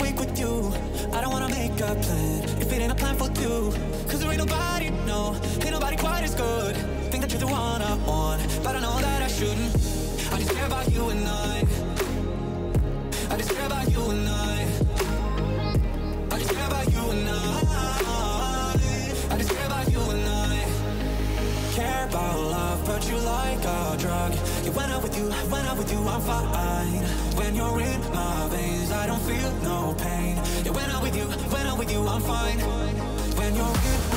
wake with you. I don't wanna make a plan. If it ain't a plan for two. Cause there ain't nobody, no. Ain't nobody quite as good. Think that you're the one I want. But I know that I shouldn't. I just care about you and I. I just care about you and I. I just care about you and I. I just care about you and I. Care about love, but you like a drug. You went out with you, went out with you, I'm fine. I don't feel no pain. Yeah, when I'm with you, when I'm with you, I'm fine. When you're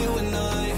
you and I.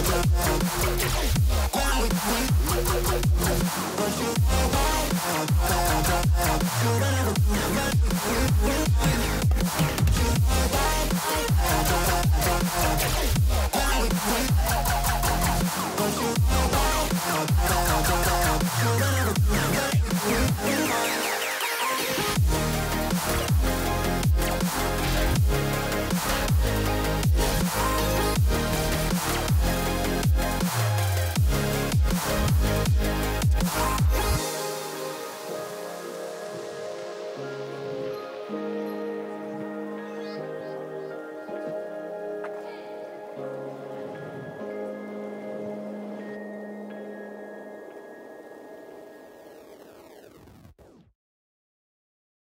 Could I never